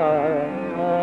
uh.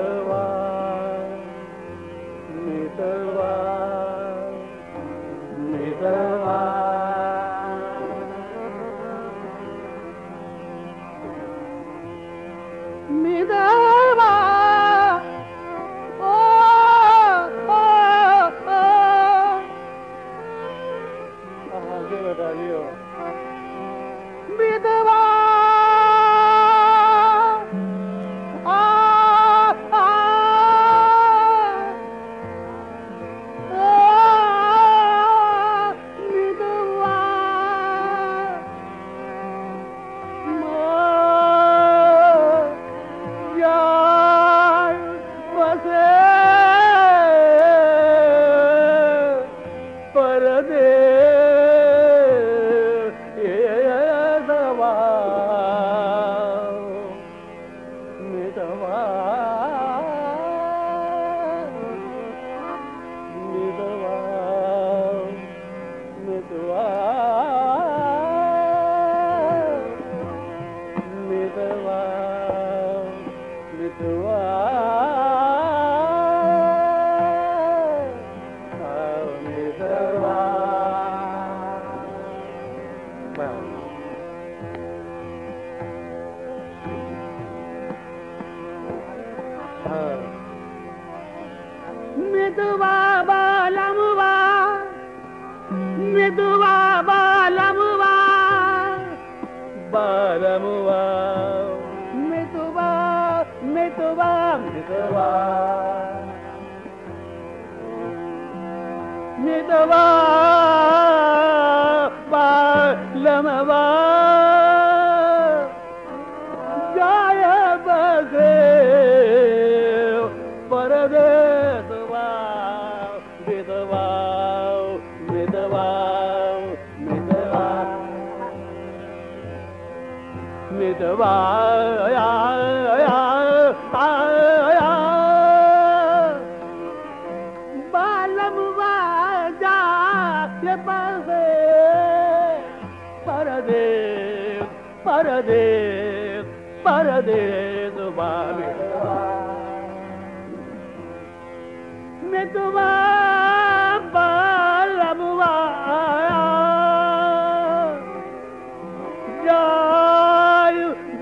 love.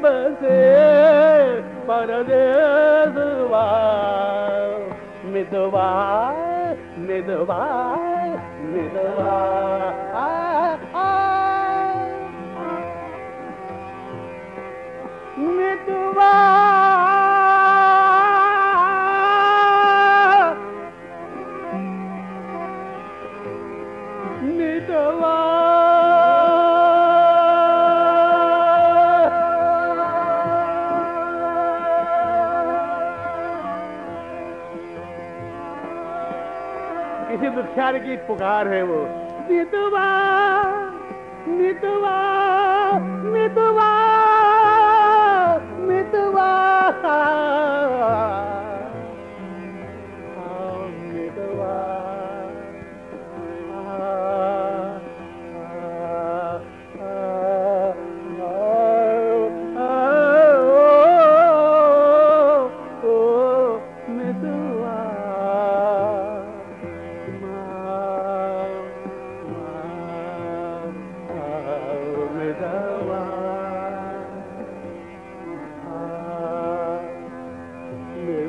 बसे परदेसवा मिदवा मिदवा मिदवा पुकार है वो। विधवा विधवा विधवा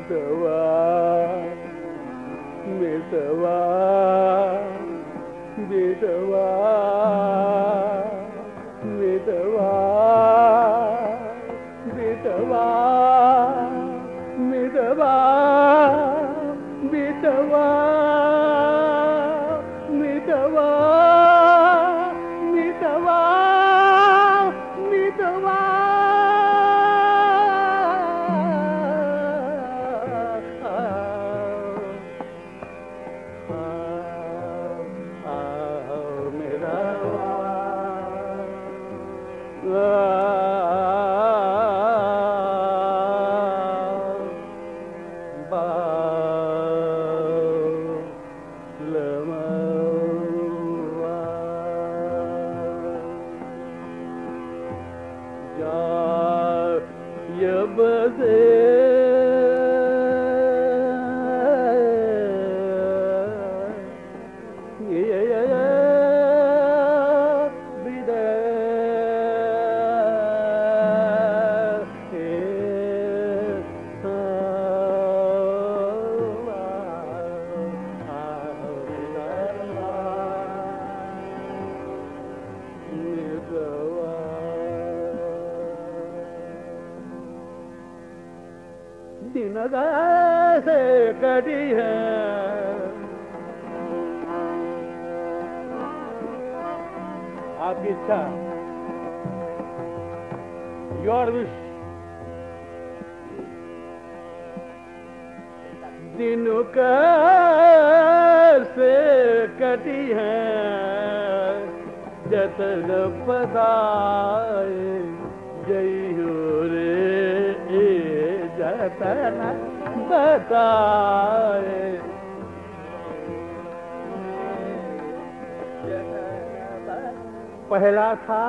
ಮೆಸವಾ ಮೆಸವಾ ಮೆಸವಾ से कटी है। आपकी इच्छा। योर विश दिन से कटी है। जतन पदाए जय बताए पहला था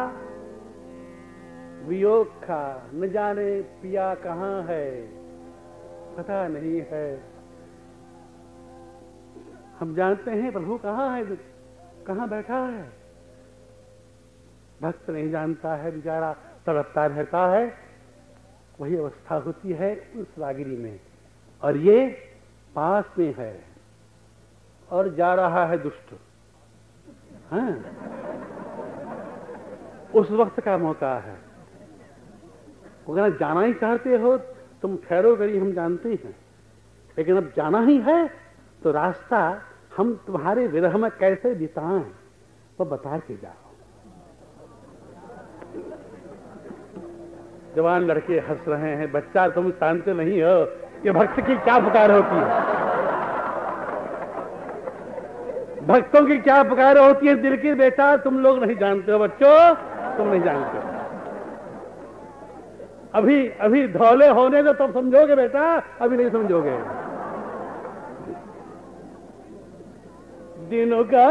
वियोग का। न जाने पिया कहाँ है, पता नहीं है। हम जानते हैं प्रभु कहाँ है, कहाँ बैठा है। भक्त नहीं जानता है, बेचारा तड़पता रहता है। वही अवस्था होती है उस रागिरी में। और ये पास में है और जा रहा है दुष्ट। हाँ। उस वक्त का मौका है। अगर जाना ही चाहते हो, तुम ठहरो करी हम जानते हैं। लेकिन अब जाना ही है तो रास्ता हम तुम्हारे विरह में कैसे बिताएँ, वो तो बता के जाओ। जवान लड़के हंस रहे हैं, बच्चा तुम जानते नहीं हो कि भक्त की क्या पुकार होती है? भक्तों की क्या पुकार होती है? दिल की बेटा, तुम लोग नहीं जानते हो बच्चों, तुम नहीं जानते हो। अभी अभी धौले होने तो तुम समझोगे बेटा, अभी नहीं समझोगे। दिनों का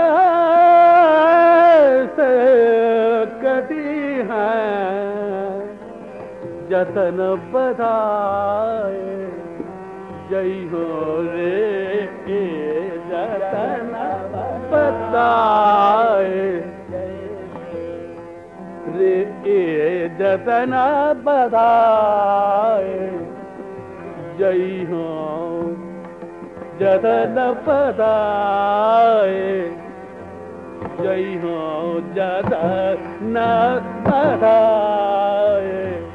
कटी है। जतन बधाए। जय हो रे ए जतन बताए रे ए जतन बधाए। जय हो जतन पदाए जय हो जतन है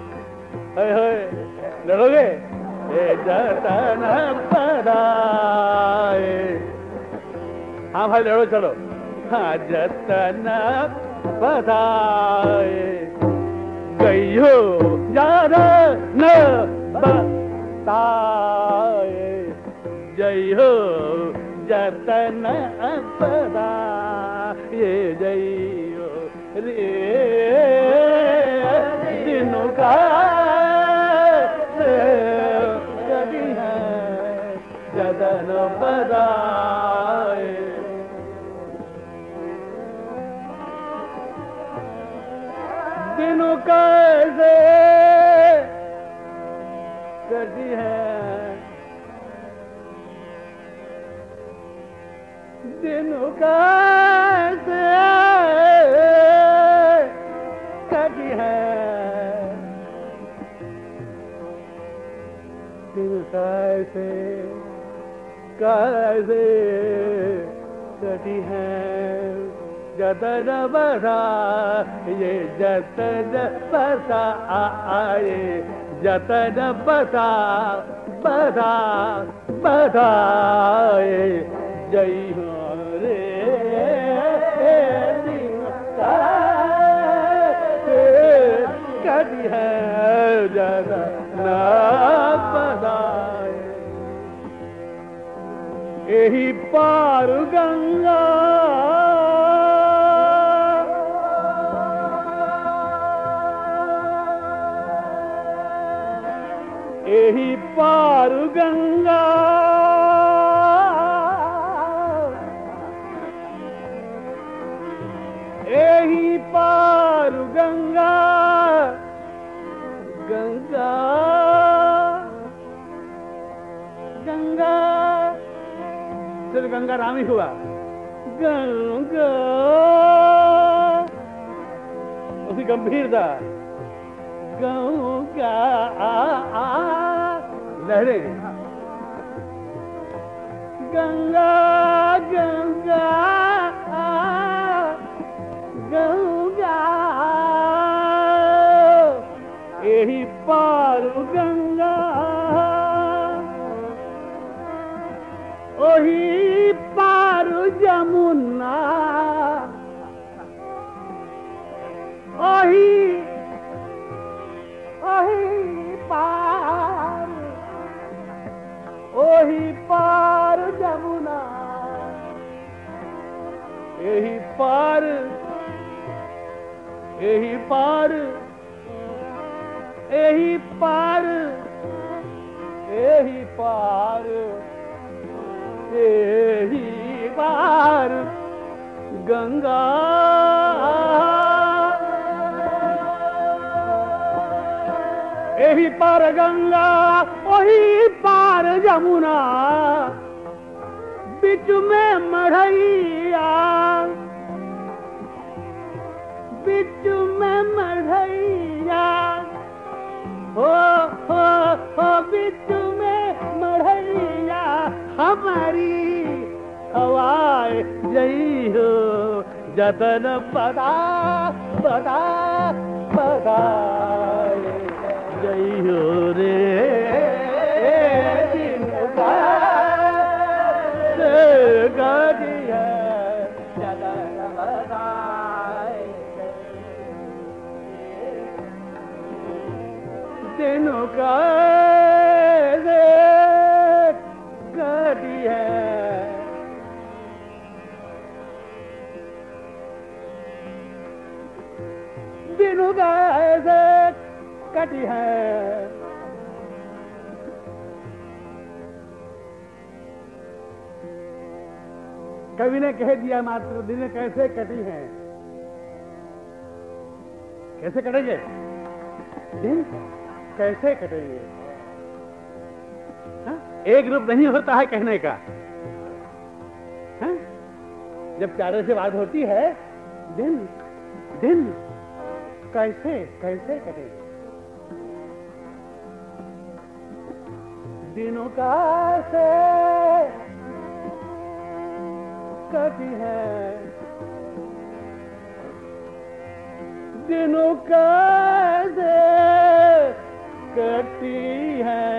लड़ोगे? जतन पदाए हाँ भाई, लड़ो, चलो। हाँ जतन गई हो ज़्यादा न बताए। जतन ये जय हो रे, दिनों का पदाए दिनों कैसे कटी है। दिनों कैसे कटी है। दिन कैसे कैसे सटी है? जतन बसा ये जतन बसा आए जतन बसा बसा बताए जय हो। మారు గంగా गऊं गंभीर था गऊं amo. कटी है। कवि ने कह दिया, मात्र दिन कैसे कटी है? कैसे कटेंगे? दिन कैसे कटेंगे? हाँ? एक रूप नहीं होता है कहने का। हाँ? जब चारों से बात होती है, दिन दिन कैसे कैसे कटेंगे? का से कटी है। दिनों का से कटी है।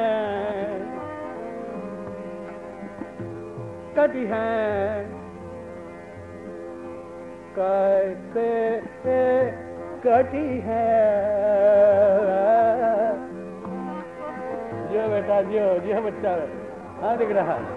कटी है। कैसे कटी है? जो हो जी हो बच्चा हाँ। दिख रहा ओ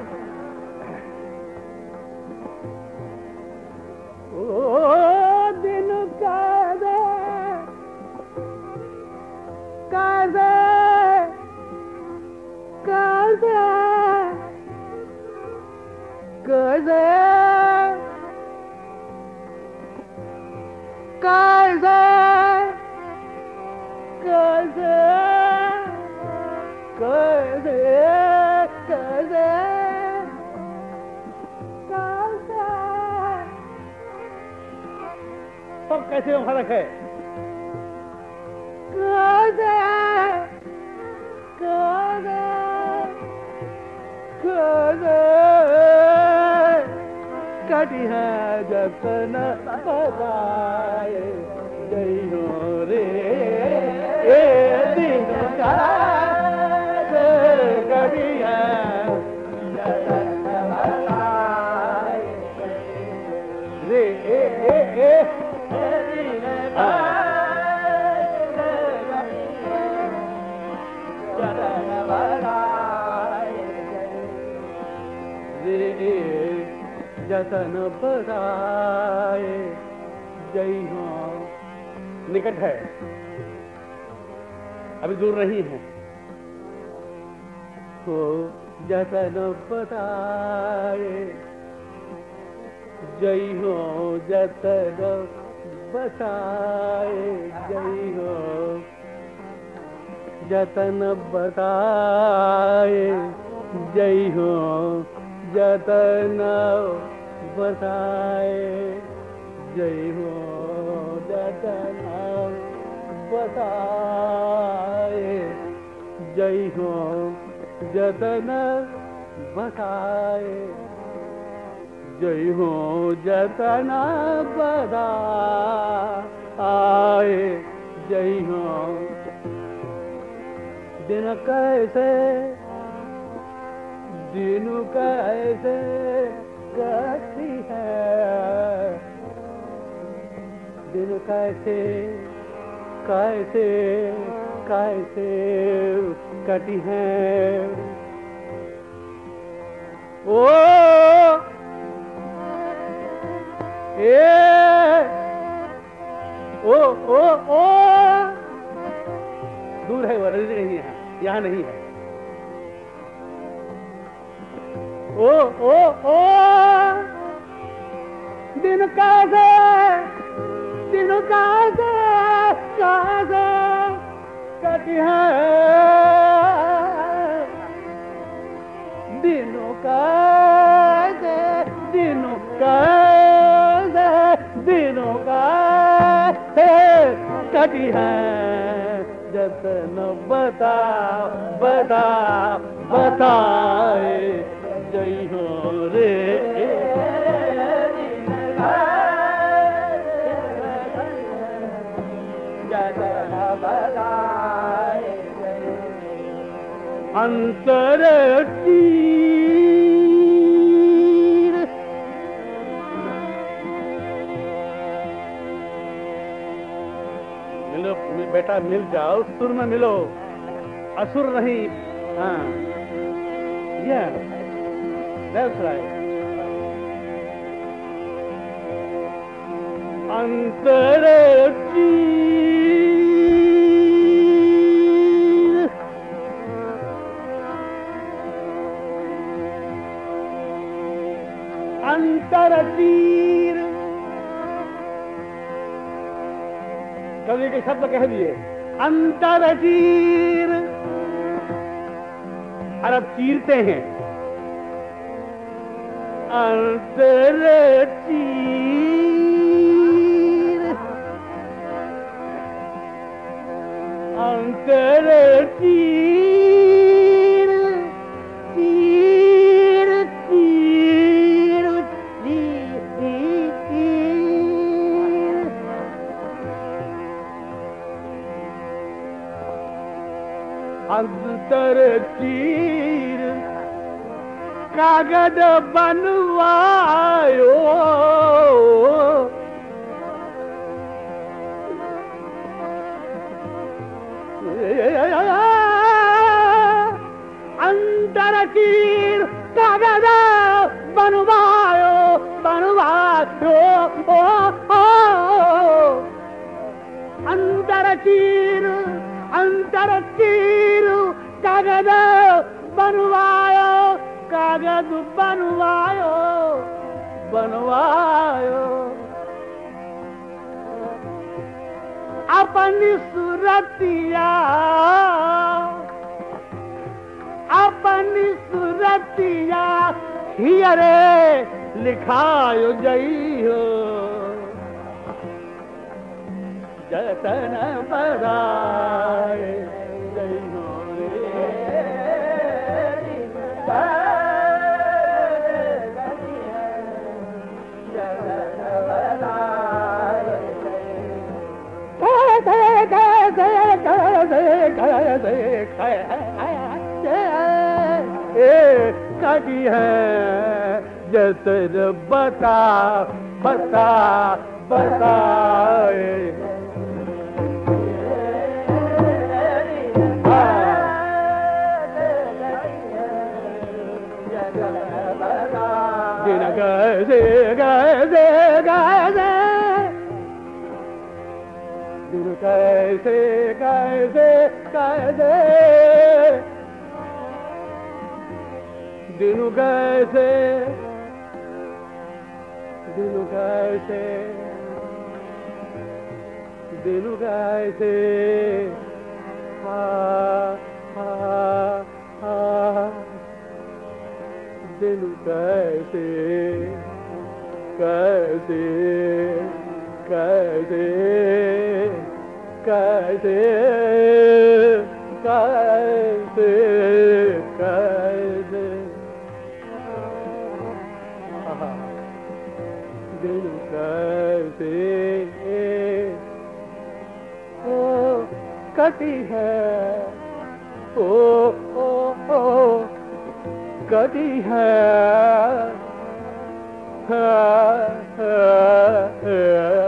अभी दूर नहीं है। हो जतन बताए, जय हो जतन बताए, जय हो जतन बताए, जय हो जतन बताए, जय हो जतन बताए। जय हो, जतन बताए जय हो, जतन बताए जय हो। दिन कैसे दिन कैसे कटी है। दिन कैसे कैसे कैसे कटी है। ओ, ए, ओ ओ ओ, दूर है वो नहीं है, यहाँ नहीं है। ओ ओ ओ, दिन कैसे दिन कैसे कैसे कटी है। दिनों कैसे दिनों कैसे दिनों कैसे कटी है। जतन बता बता बताए, जय हो रे। अंतर तीर मिलो बेटा मिल जाओ सुर में मिलो। असुर नहीं हाँ। Yeah, that's right. अंतर अंतर तीर कवि के शब्द कह दिए अंतर तीर और अब चीरते हैं। अंतर चीर अंतर चीर कागद बनवायो अंतर तीर कागद बनवायो बनवायो ओ, कीर अंतर तीर कागद बनवा कागज़ बनवायो बनवायो। अपनी सुरतिया अपनी सुरतिया, हियरे लिखायो जई हो जतन बदाए जय हो कटी है जतन बता बता बताए दिन कैसे कैसे कैसे दिन कैसे कैसे कैसे? दिन कैसे? दिन कैसे? दिन कैसे? हा हा हा। दिल कैसे? कैसे? कदे कदे कैसे कदे दिल कैसे ओ, कटी है। ओ ओ ओ, कटी है। ha ha ha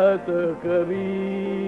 कवि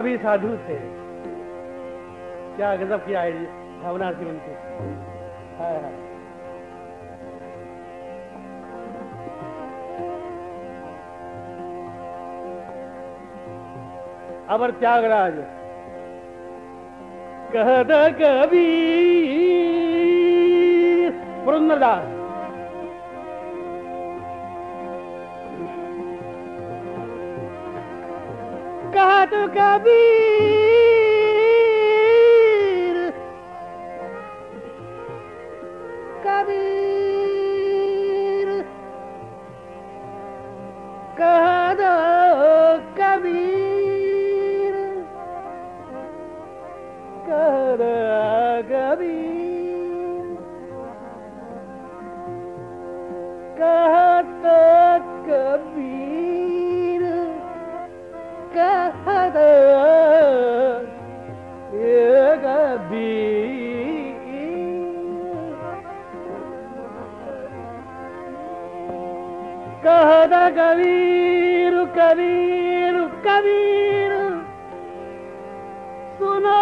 सभी साधु थे। क्या गजब की आई भावना थी उनकी। है, अमर त्यागराज। कह कवि पुरंदरदास। तो कबीर कबीर कबीर कबीर कबीर, सुना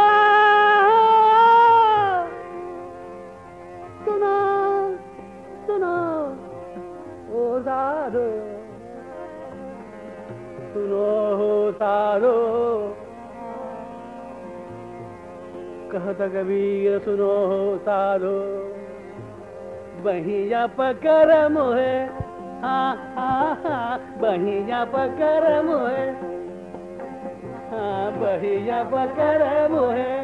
सुना सुना ओ साधो सुनो हो साधो कहत कबीर, सुनो हो सारो बहिया पकर मोहे हाँ हाँ हाँ बहिया पकर मोहे। हाँ बहिया पकर मोहे।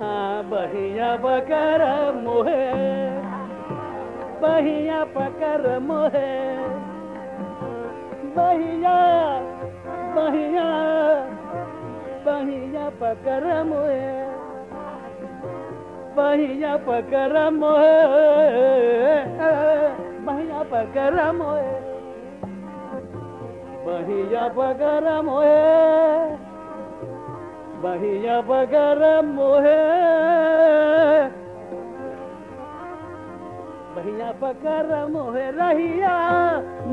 हाँ बहिया पकर मोहे। बहिया पकर मोहे। बहिया बहिया बहिया पकर मोहे। बहिया पकर मोहे। बहिया पकर मोहे। बहिया पकर मोहे बहिया पकर मोहे बहिया पकर मोहे रहिया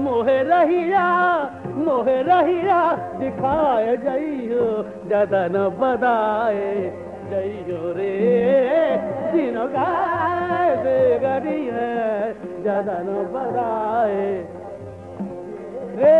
मोहे रहिया मोहे रहिया। दिखाए जइयो ज़्यादा न बदाए जइयो रे। दिनों से गड़ी है ज़्यादा न बदाए। रे